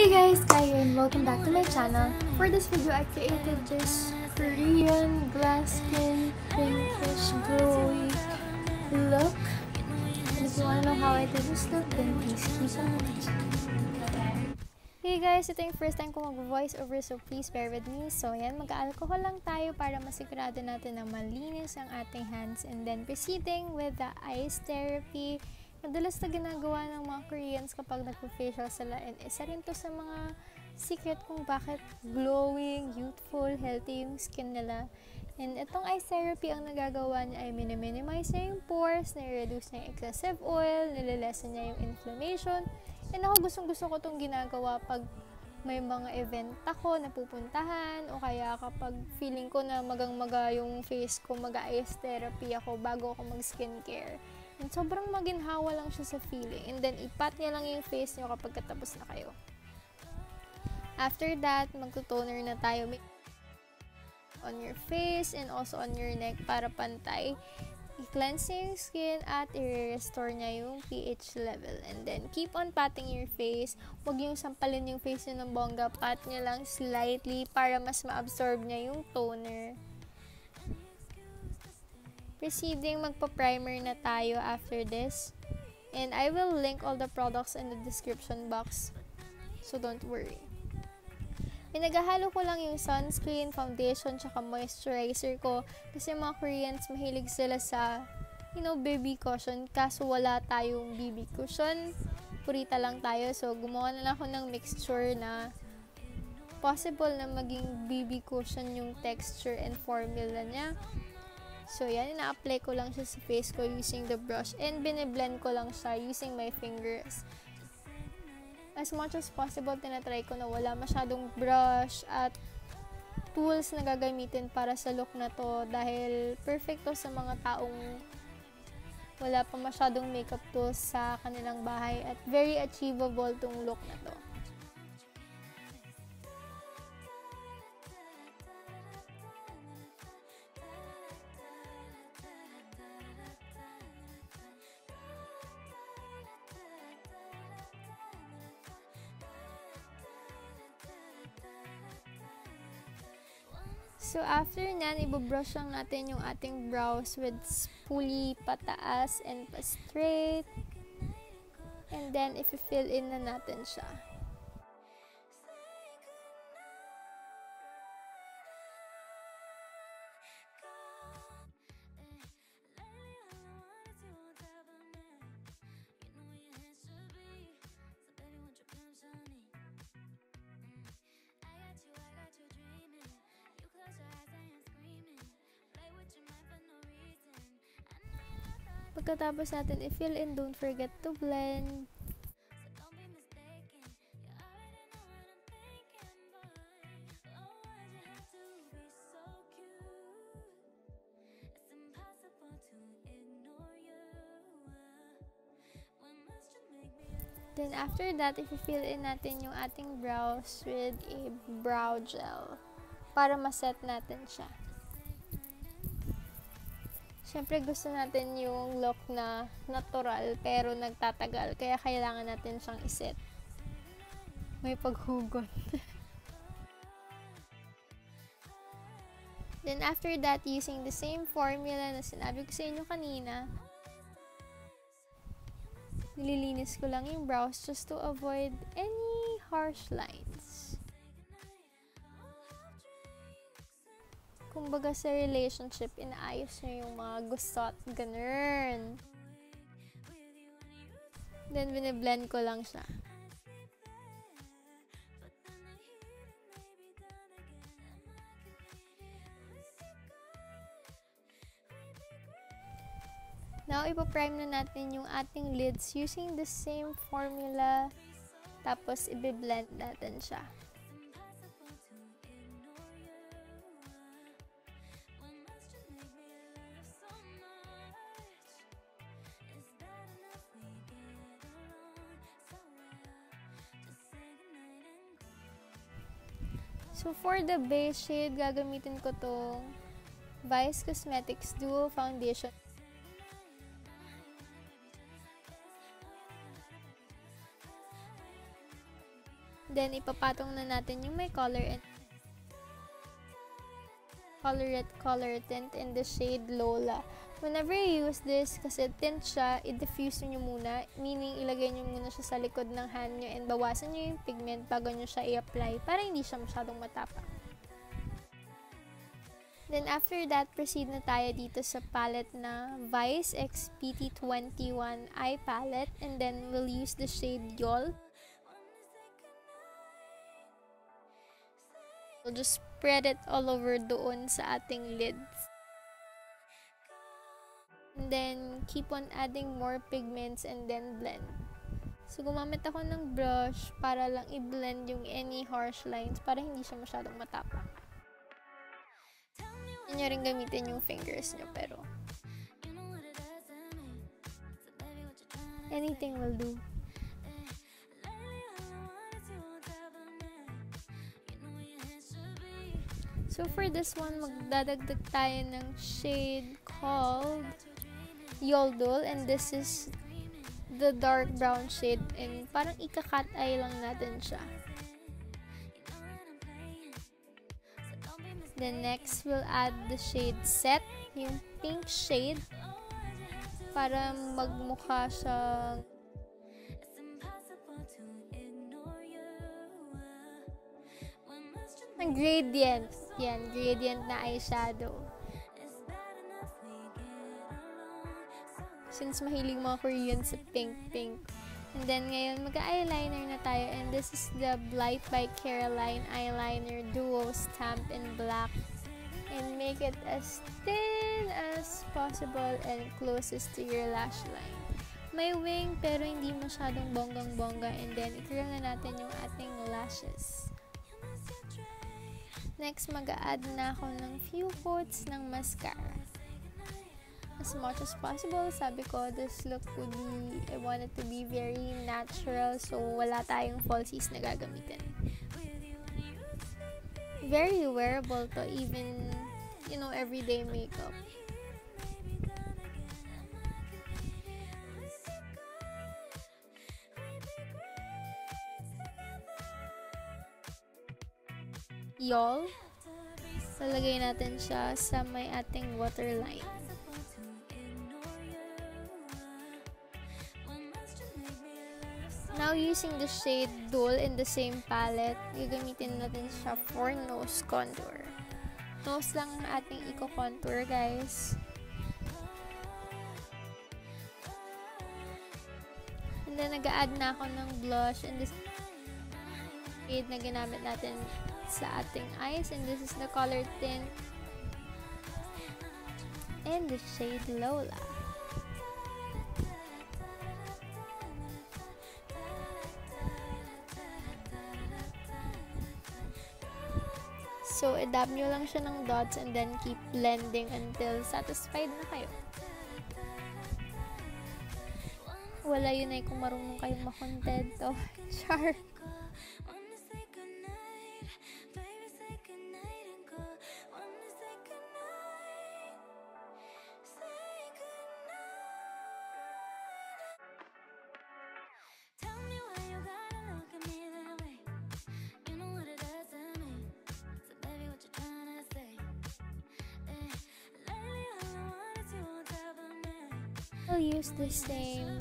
Hey guys, Kaya and welcome back to my channel. For this video, I created this Korean glass skin pinkish glowy look. And if you want to know how I did this look, then please keep on watching. Hey guys, ito yung first time ko mag-voice over so please bear with me. So yan, mag-alcohol lang tayo para masigurado natin na malinis ang ating hands. And then proceeding with the ice therapy. Madalas na ginagawa ng mga Koreans kapag nagpo-facial sila. And isa rin to sa mga secret kung bakit glowing, youthful, healthy yung skin nila. And itong ice therapy, ang nagagawa niya ay minimize niya yung pores, nire-reduce niya yung excessive oil, nililesen niya yung inflammation. And ako gustong gusto ko itong ginagawa pag may mga event ako na pupuntahan o kaya kapag feeling ko na magang-maga yung face ko, mag-ice therapy ako bago ako mag-skincare. Sobrang maginhawa lang siya sa feeling. And then, ipat niya lang yung face niyo kapag katapos na kayo. After that, magto-toner na tayo on your face and also on your neck para pantay. I-cleanse skin at i-restore niya yung pH level. And then, keep on patting your face. Huwag yung sampalin yung face niyo ng bongga. Pat niya lang slightly para mas ma-absorb niya yung toner. Proceeding, magpa-primer na tayo after this. And I will link all the products in the description box. So, don't worry. Pinaghahalo ko lang yung sunscreen, foundation, tsaka moisturizer ko. Kasi mga Koreans, mahilig sila sa, you know, baby cushion. Kaso wala tayong baby cushion. Purita lang tayo. So, gumawa na lang ako ng mixture na possible na maging baby cushion yung texture and formula niya. So, yan, ina-apply ko lang siya sa face ko using the brush and biniblend ko lang siya using my fingers. As much as possible, tinatry ko na wala masyadong brush at tools na gagamitin para sa look na to dahil perfect to sa mga taong wala pa masyadong makeup tools sa kanilang bahay at very achievable tong look na to. So, after nyan, ibubrush lang natin yung ating brows with spoolie pataas and pa-straight. And then, if fill in na natin siya. Pagkatapos natin i-fill in, don't forget to blend. Then after that, i-fill in natin yung ating brows with a brow gel para ma-set natin siya. Siyempre gusto natin yung look na natural pero nagtatagal. Kaya kailangan natin siyang iset. May paghugot. Then after that, using the same formula na sinabi ko sa inyo kanina, nililinis ko lang yung brows just to avoid any harsh lines. Kumbaga sa relationship, inaayos nyo yung mga gusto at ganun. Then, biniblend ko lang siya. Now, ipaprime na natin yung ating lids using the same formula. Tapos, ibiblend natin siya. So, for the base shade, gagamitin ko tong Vice Cosmetics Duo Foundation. Then, ipapatong na natin yung may color and color color tint in the shade Lola. Whenever you use this, kasi tint siya, i-diffuse nyo muna. Meaning, ilagay nyo muna siya sa likod ng hand nyo and bawasan nyo yung pigment bago nyo siya i-apply para hindi siya masyadong matapang. Then, after that, proceed na tayo dito sa palette na Vice XPT21 Eye Palette. And then, we'll use the shade Yol. We'll just spread it all over doon sa ating lids. Then, keep on adding more pigments and then blend. So, gumamit ako ng brush para lang i-blend yung any harsh lines para hindi siya masyadong matapang. Hindi nyo rin gamitin yung fingers nyo, pero anything will do. So, for this one, magdadagdag tayo ng shade called Yoldol and this is the dark brown shade and parang ika-cut eye lang natin siya. Then next, we'll add the shade Set, yung pink shade para magmukha siyang gradient. Yan, gradient na eyeshadow. Since mahilig mga Korean sa pink-pink. And then, ngayon, mag-eyeliner na tayo. And this is the Blight by Caroline Eyeliner Duo Stamp in Black. And make it as thin as possible and closest to your lash line. May wing, pero hindi masyadong bonggang-bongga. And then, i-curl na natin yung ating lashes. Next, mag-add na ako ng few coats ng mascara as much as possible. Sabi ko, this look would be, I want it to be very natural. So, wala tayong falsies na gagamitin. Very wearable to, even, you know, everyday makeup. Y'all, lalagay natin siya sa may ating waterline. Now, using the shade Dull in the same palette, gagamitin natin siya for nose contour. Nose lang ang ating i-contour, guys. And then, nag-add na ako ng blush. And this shade na ginamit natin sa ating eyes. And this is the color tint. And the shade Lola. So, i-dab nyo lang siya ng dots and then keep blending until satisfied na kayo. Wala yun ay kung marunong kayong makontento. Char. I'll use the same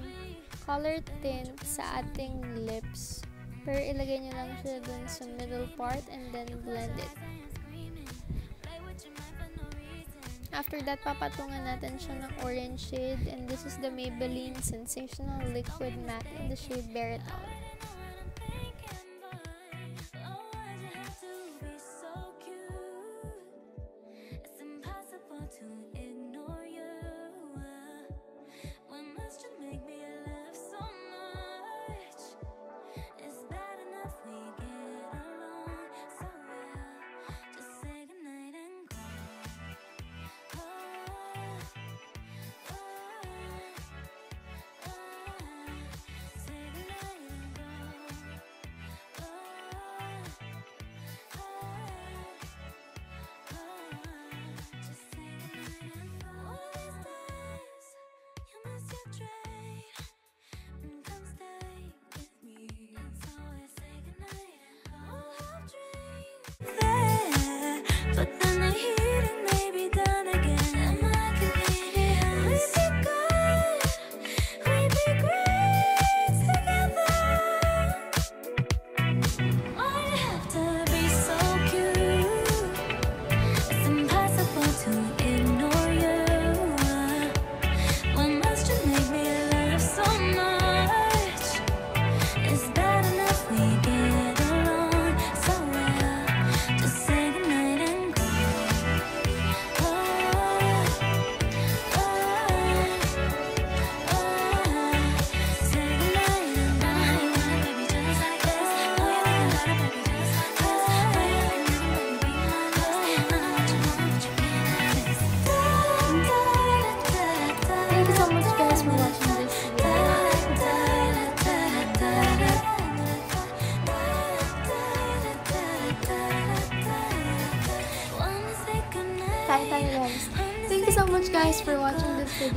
color tint sa ating lips. Pero ilagay nyo lang siya dun sa middle part and then blend it. After that, papatungan natin siya ng orange shade and this is the Maybelline Sensational Liquid Matte in the shade Bear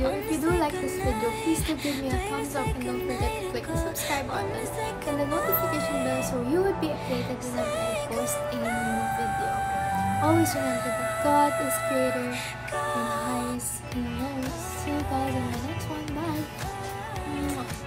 video. If you do like this video, please do give me a thumbs up and don't forget to click the subscribe button and the notification bell so you would be updated whenever I post a new video. Always remember that God is creator and highest He knows. See you guys in the next one. Bye!